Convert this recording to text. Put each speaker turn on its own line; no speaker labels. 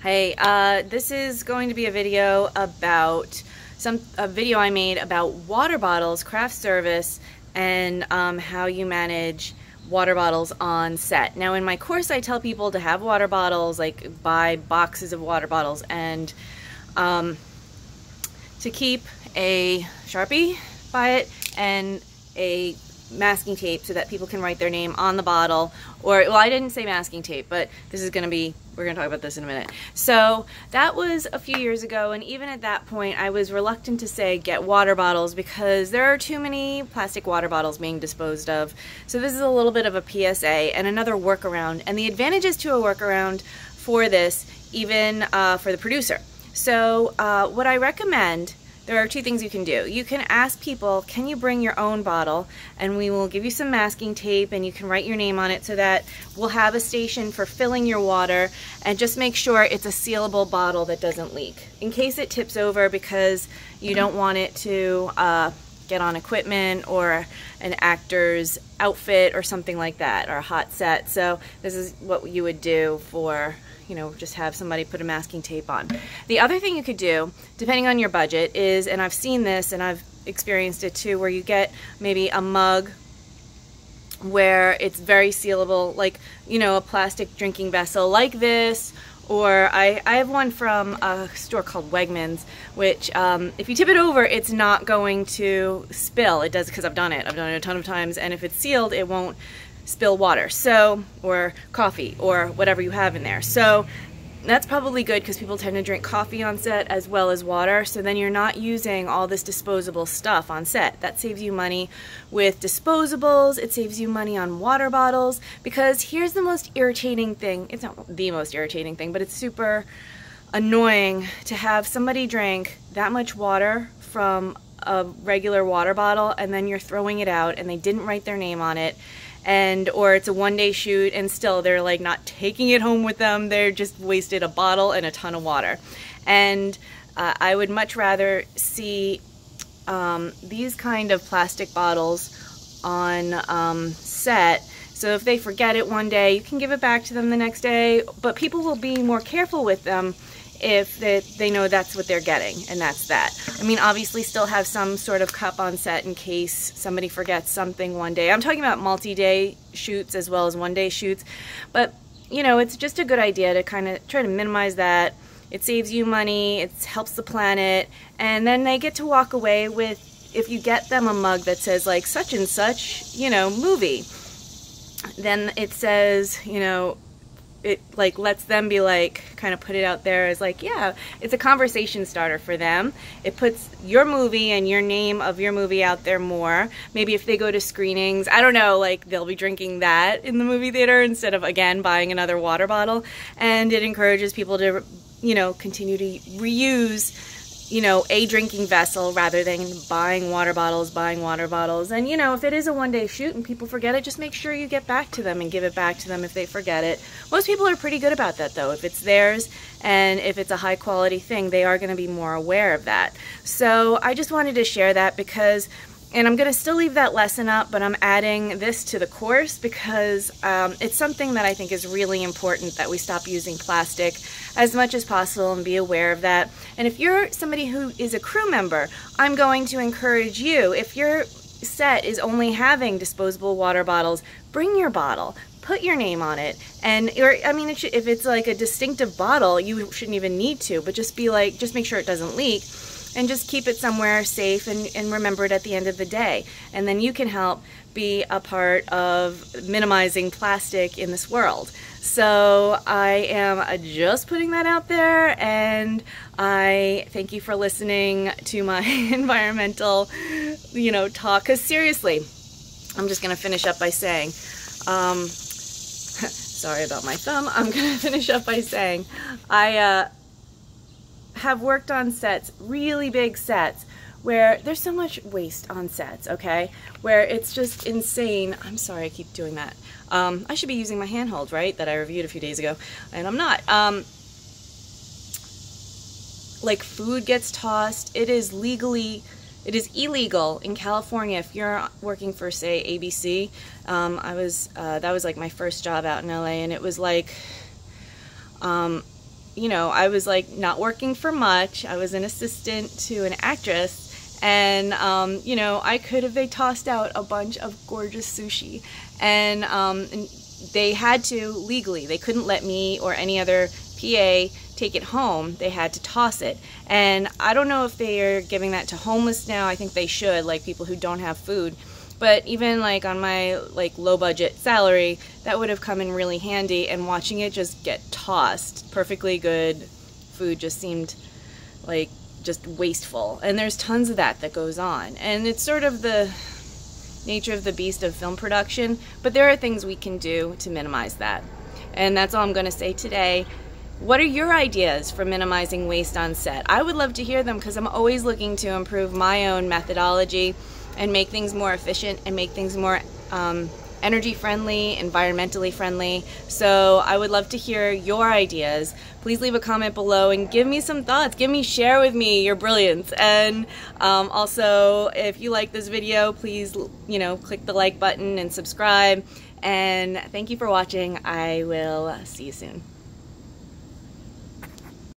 Hey, uh, this is going to be a video about some a video I made about water bottles, craft service, and um, how you manage water bottles on set. Now in my course I tell people to have water bottles, like buy boxes of water bottles, and um, to keep a Sharpie by it and a masking tape so that people can write their name on the bottle. Or well I didn't say masking tape but this is gonna be we're gonna talk about this in a minute. So that was a few years ago and even at that point I was reluctant to say get water bottles because there are too many plastic water bottles being disposed of. So this is a little bit of a PSA and another workaround. And the advantages to a workaround for this even uh, for the producer. So uh, what I recommend there are two things you can do. You can ask people, can you bring your own bottle? And we will give you some masking tape and you can write your name on it so that we'll have a station for filling your water and just make sure it's a sealable bottle that doesn't leak. In case it tips over because you don't want it to uh, get on equipment or an actor's outfit or something like that or a hot set. So this is what you would do for you know, just have somebody put a masking tape on. The other thing you could do, depending on your budget, is, and I've seen this and I've experienced it too, where you get maybe a mug where it's very sealable, like, you know, a plastic drinking vessel like this, or I, I have one from a store called Wegmans, which um, if you tip it over, it's not going to spill. It does because I've done it. I've done it a ton of times, and if it's sealed, it won't spill water so or coffee or whatever you have in there so that's probably good because people tend to drink coffee on set as well as water so then you're not using all this disposable stuff on set. That saves you money with disposables it saves you money on water bottles because here's the most irritating thing it's not the most irritating thing but it's super annoying to have somebody drink that much water from a regular water bottle and then you're throwing it out and they didn't write their name on it and or it's a one day shoot and still they're like not taking it home with them. They're just wasted a bottle and a ton of water. And uh, I would much rather see um, these kind of plastic bottles on um, set. So if they forget it one day you can give it back to them the next day but people will be more careful with them if they, they know that's what they're getting and that's that. I mean obviously still have some sort of cup on set in case somebody forgets something one day. I'm talking about multi-day shoots as well as one-day shoots but you know it's just a good idea to kind of try to minimize that. It saves you money, it helps the planet and then they get to walk away with if you get them a mug that says like such and such you know movie then it says you know it like lets them be like kind of put it out there as like yeah it's a conversation starter for them. It puts your movie and your name of your movie out there more. Maybe if they go to screenings i don't know like they'll be drinking that in the movie theater instead of again buying another water bottle. And it encourages people to you know continue to reuse you know, a drinking vessel rather than buying water bottles, buying water bottles. And, you know, if it is a one-day shoot and people forget it, just make sure you get back to them and give it back to them if they forget it. Most people are pretty good about that, though. If it's theirs and if it's a high-quality thing, they are going to be more aware of that. So I just wanted to share that because and I'm going to still leave that lesson up, but I'm adding this to the course because um, it's something that I think is really important that we stop using plastic as much as possible and be aware of that. And if you're somebody who is a crew member, I'm going to encourage you, if your set is only having disposable water bottles, bring your bottle put your name on it and or i mean it should, if it's like a distinctive bottle you shouldn't even need to but just be like just make sure it doesn't leak and just keep it somewhere safe and, and remember it at the end of the day. And then you can help be a part of minimizing plastic in this world. So I am just putting that out there and I thank you for listening to my environmental, you know, talk. Because seriously, I'm just going to finish up by saying, um, sorry about my thumb, I'm going to finish up by saying, I, uh, have worked on sets, really big sets, where there's so much waste on sets, okay? Where it's just insane. I'm sorry I keep doing that. Um, I should be using my handhold, right? That I reviewed a few days ago, and I'm not. Um, like food gets tossed. It is legally, it is illegal in California if you're working for, say, ABC. Um, I was, uh, that was like my first job out in LA, and it was like, um, you know, I was like not working for much. I was an assistant to an actress. And um, you know I could have they tossed out a bunch of gorgeous sushi. And, um, and they had to legally. They couldn't let me or any other PA take it home. They had to toss it. And I don't know if they are giving that to homeless now. I think they should like people who don't have food but even like on my like low budget salary that would have come in really handy and watching it just get tossed perfectly good food just seemed like just wasteful. And there's tons of that that goes on. And it's sort of the nature of the beast of film production, but there are things we can do to minimize that. And that's all I'm going to say today. What are your ideas for minimizing waste on set? I would love to hear them because I'm always looking to improve my own methodology and make things more efficient and make things more um, energy friendly, environmentally friendly. So I would love to hear your ideas. Please leave a comment below and give me some thoughts. Give me, share with me your brilliance. And um, also, if you like this video, please, you know, click the like button and subscribe. And thank you for watching. I will see you soon.